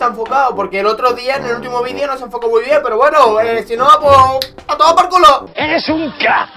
está enfocado Porque el otro día, en el último vídeo, no se enfocó muy bien Pero bueno, eh, si no, pues... ¡A todo por culo! ¡Eres un crack!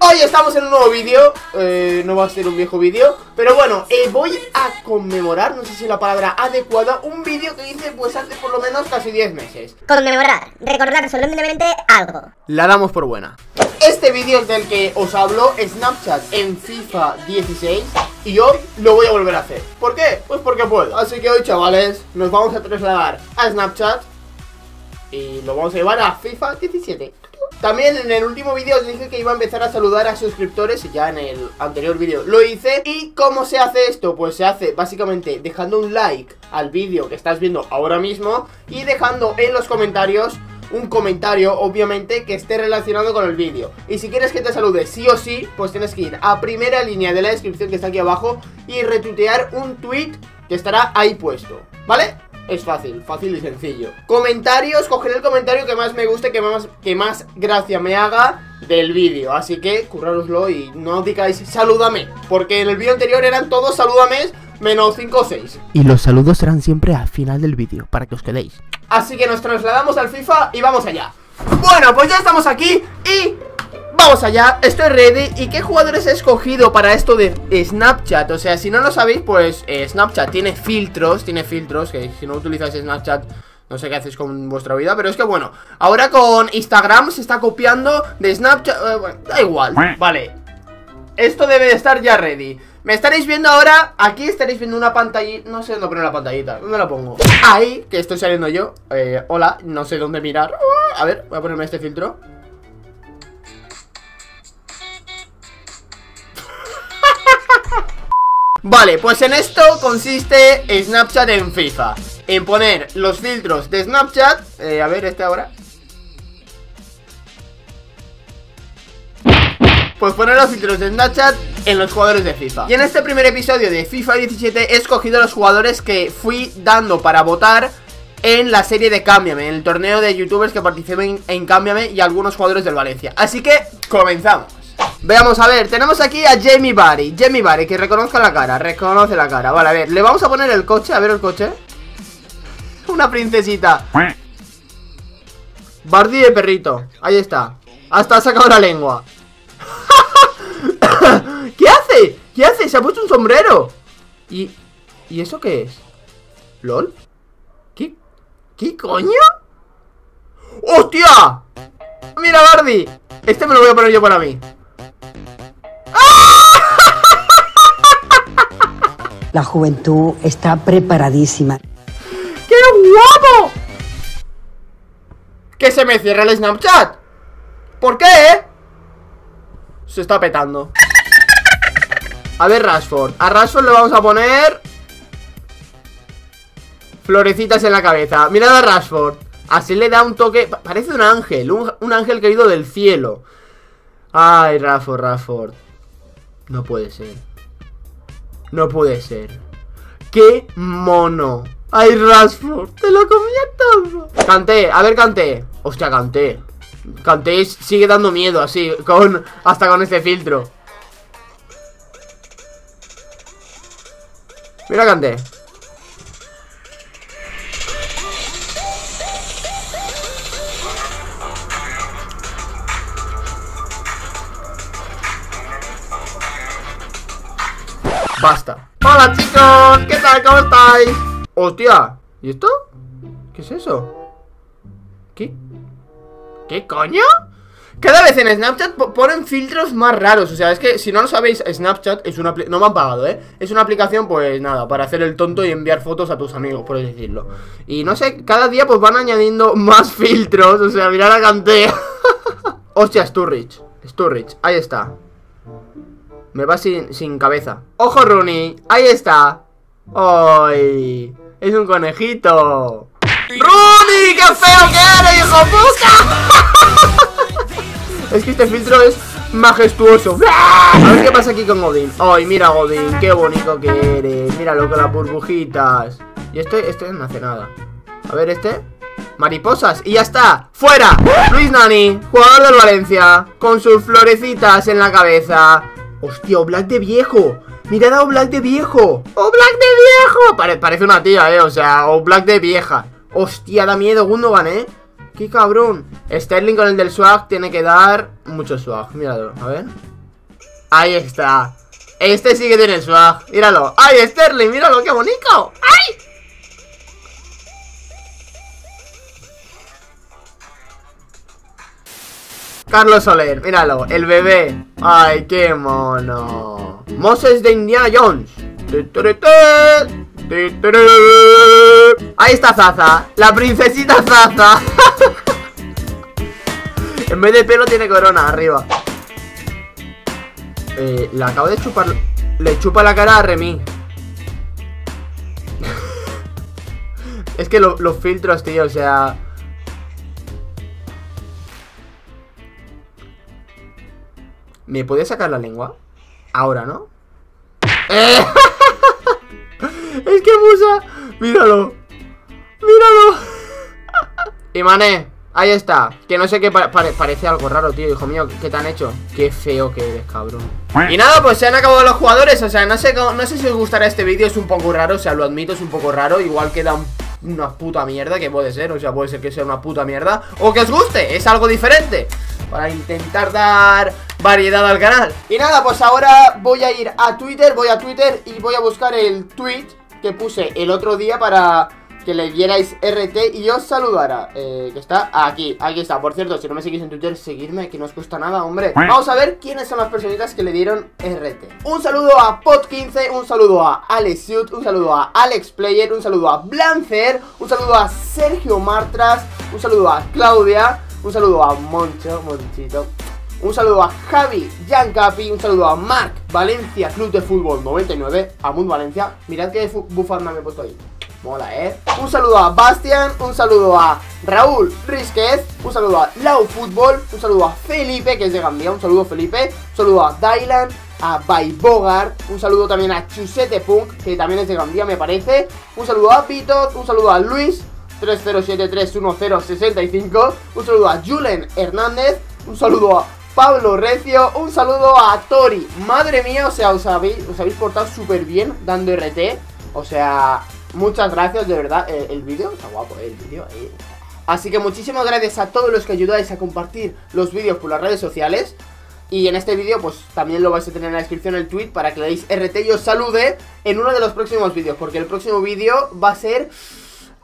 Hoy estamos en un nuevo vídeo eh, No va a ser un viejo vídeo Pero bueno, eh, voy a conmemorar No sé si la palabra adecuada Un vídeo que hice pues hace por lo menos casi 10 meses Conmemorar, recordar solemnemente algo. La damos por buena Este vídeo es del que os hablo Snapchat en FIFA 16 Y hoy lo voy a volver a hacer ¿Por qué? Pues porque puedo Así que hoy chavales, nos vamos a trasladar a Snapchat Y lo vamos a llevar a FIFA 17 también en el último vídeo os dije que iba a empezar a saludar a suscriptores y ya en el anterior vídeo lo hice ¿Y cómo se hace esto? Pues se hace básicamente dejando un like al vídeo que estás viendo ahora mismo Y dejando en los comentarios un comentario, obviamente, que esté relacionado con el vídeo Y si quieres que te salude sí o sí, pues tienes que ir a primera línea de la descripción que está aquí abajo Y retuitear un tweet que estará ahí puesto, ¿vale? Es fácil, fácil y sencillo. Comentarios, cogeré el comentario que más me guste Que más, que más gracia me haga del vídeo. Así que currároslo y no digáis salúdame Porque en el vídeo anterior eran todos salúdame menos 5 o 6 Y los saludos serán siempre al final del vídeo, para que os quedéis. Así que nos trasladamos al FIFA y vamos allá. Bueno, pues ya estamos aquí y Vamos allá, estoy ready. ¿Y qué jugadores he escogido para esto de Snapchat? O sea, si no lo sabéis, pues eh, Snapchat tiene filtros Tiene filtros, que si no utilizáis Snapchat no sé qué hacéis con vuestra vida, pero es que bueno Ahora con Instagram se está copiando de Snapchat eh, bueno, Da igual, vale. Esto debe de estar ya ready. Me estaréis viendo ahora, aquí estaréis viendo una pantallita No sé dónde poner la pantallita, ¿dónde la pongo? Ahí, que estoy saliendo yo eh, Hola, no sé dónde mirar. A ver, voy a ponerme este filtro Vale, pues en esto consiste Snapchat en FIFA. En poner los filtros de Snapchat eh, A ver, este ahora. Pues poner los filtros de Snapchat en los jugadores de FIFA. Y en este primer episodio de FIFA 17 he escogido los jugadores que fui dando para votar en la serie de Cámbiame, en el torneo de youtubers que participen en Cámbiame y algunos jugadores del Valencia. Así que, comenzamos Veamos, a ver, tenemos aquí a Jamie Barry Jamie Barry, que reconozca la cara Reconoce la cara, vale, a ver, le vamos a poner el coche A ver el coche Una princesita Bardi de perrito, ahí está Hasta ha sacado la lengua ¿Qué hace? ¿Qué hace? Se ha puesto un sombrero ¿Y, ¿y eso qué es? ¿Lol? ¿Qué? ¿Qué coño? ¡Hostia! Mira Bardi Este me lo voy a poner yo para mí La juventud está preparadísima. ¡Qué guapo! Que se me cierra el Snapchat. ¿Por qué? Se está petando. A ver Rashford. A Rashford le vamos a poner Florecitas en la cabeza. Mirad a Rashford. Así le da un toque. Parece un ángel. Un, un ángel caído del cielo. Ay, Rashford, Rashford. No puede ser no puede ser ¡Qué mono! ¡Ay, Rashford! ¡Te lo comía todo! Canté, a ver, canté Hostia, canté Canté sigue dando miedo así con Hasta con este filtro Mira, canté Basta Hola chicos, ¿qué tal? ¿Cómo estáis? Hostia, ¿y esto? ¿Qué es eso? ¿Qué? ¿Qué coño? Cada vez en Snapchat ponen filtros más raros O sea, es que si no lo sabéis, Snapchat es una No me han pagado, ¿eh? Es una aplicación, pues nada, para hacer el tonto y enviar fotos a tus amigos, por decirlo Y no sé, cada día pues van añadiendo más filtros O sea, mirad a cantea Hostia, Sturridge Sturridge, ahí está me va sin, cabeza ¡Ojo, Rooney! ¡Ahí está! ¡Ay! ¡Es un conejito! ¡Rooney! ¡Qué feo que eres, hijo puta! es que este filtro es majestuoso A ver qué pasa aquí con Godin ¡Ay, mira Godin! ¡Qué bonito que eres! Míralo con las burbujitas Y este, este no hace nada A ver, este Mariposas, y ya está, fuera Luis Nani, jugador del Valencia Con sus florecitas en la cabeza Hostia, Black de viejo Mirad a Black de viejo. ¡Oh, Black de viejo! parece una tía, eh. O sea, Black de vieja. Hostia, da miedo Gundogan, eh. ¡Qué cabrón! Sterling con el del swag tiene que dar mucho swag. Míralo, a ver. Ahí está. Este sí que tiene swag. Míralo. ¡Ay, Sterling! ¡Míralo, qué bonito! ¡Ay! Carlos Soler, míralo, el bebé. Ay, qué mono. Moses de Indiana Jones. Ahí está Zaza La princesita Zaza. En vez de pelo tiene corona arriba. Eh, Le acabo de chupar Le chupa la cara a Remy. Es que los filtros, tío, o sea ¿Me puede sacar la lengua? Ahora, ¿no? ¡Eh! es que Musa... Míralo. Míralo. y mané, ahí está. Que no sé qué parece algo raro, tío. Hijo mío, ¿qué te han hecho? Qué feo que eres, cabrón. Y nada, pues se han acabado los jugadores. O sea, no sé, no sé si os gustará este vídeo. Es un poco raro, o sea, lo admito, es un poco raro. Igual queda una puta mierda, que puede ser. O sea, puede ser que sea una puta mierda. O que os guste, es algo diferente. Para intentar dar variedad al canal. Y nada, pues ahora voy a ir a Twitter Voy a Twitter y voy a buscar el tweet Que puse el otro día para que le dierais RT y os saludara. Eh, Que está aquí, aquí está. Por cierto, si no me seguís en Twitter, seguidme Que no os cuesta nada, hombre. Vamos a ver quiénes son las personitas que le dieron RT Un saludo a Pot15 Un saludo a Alex Un saludo a Alex Player Un saludo a Blancer Un saludo a Sergio Martras Un saludo a Claudia Un saludo a Moncho, Monchito un saludo a Javi Capi, un saludo a Marc Valencia Club de Fútbol 99, a Mund Valencia. Mirad qué bufanda me he puesto ahí. Mola, ¿eh? Un saludo a Bastian, un saludo a Raúl Rizquez, un saludo a Lau Fútbol, un saludo a Felipe, que es de Gambia, un saludo Felipe, un saludo a Dylan, a Bogart, un saludo también a Chusete Punk, que también es de Gambia, me parece, un saludo a Pitot, un saludo a Luis, 30731065, un saludo a Julen Hernández, un saludo a Pablo Recio, un saludo a Tori. Madre mía, o sea, os habéis, os habéis portado súper bien dando RT O sea, muchas gracias, de verdad. El, vídeo está guapo, eh, el vídeo eh. Así que muchísimas gracias a todos los que ayudáis a compartir los vídeos por las redes sociales. Y en este vídeo pues también lo vais a tener en la descripción el tweet para que le deis RT y os salude en uno de los próximos vídeos Porque el próximo vídeo va a ser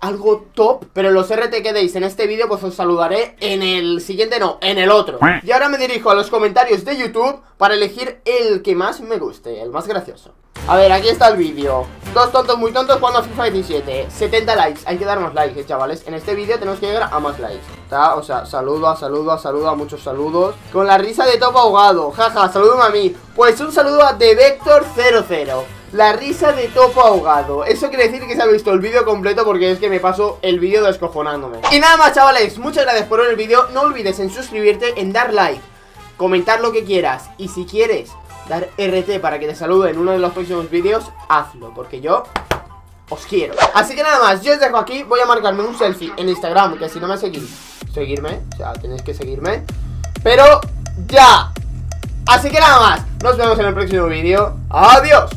algo top Pero los RT que deis en este vídeo pues os saludaré en el siguiente, no, en el otro. Y ahora me dirijo a los comentarios de YouTube para elegir el que más me guste, el más gracioso a ver, aquí está el vídeo. Dos tontos muy tontos jugando a FIFA 17 70 likes, hay que dar más likes, eh, chavales. En este vídeo tenemos que llegar a más likes ¿Está? O sea, saludo, a saludo, a saludo, a muchos saludos. Con la risa de topo ahogado. Jaja, saludo a mí. Pues un saludo a The Vector 00 la risa de topo ahogado. Eso quiere decir que se ha visto el vídeo completo Porque es que me paso el vídeo descojonándome. Y nada más chavales, muchas gracias por ver el vídeo. No olvides en suscribirte, en dar like Comentar lo que quieras. Y si quieres dar RT para que te salude en uno de los próximos vídeos Hazlo, porque yo os quiero. Así que nada más, yo os dejo aquí Voy a marcarme un selfie en Instagram Que si no me seguís, seguirme O sea, tenéis que seguirme. Pero ya. Así que nada más, nos vemos en el próximo vídeo. Adiós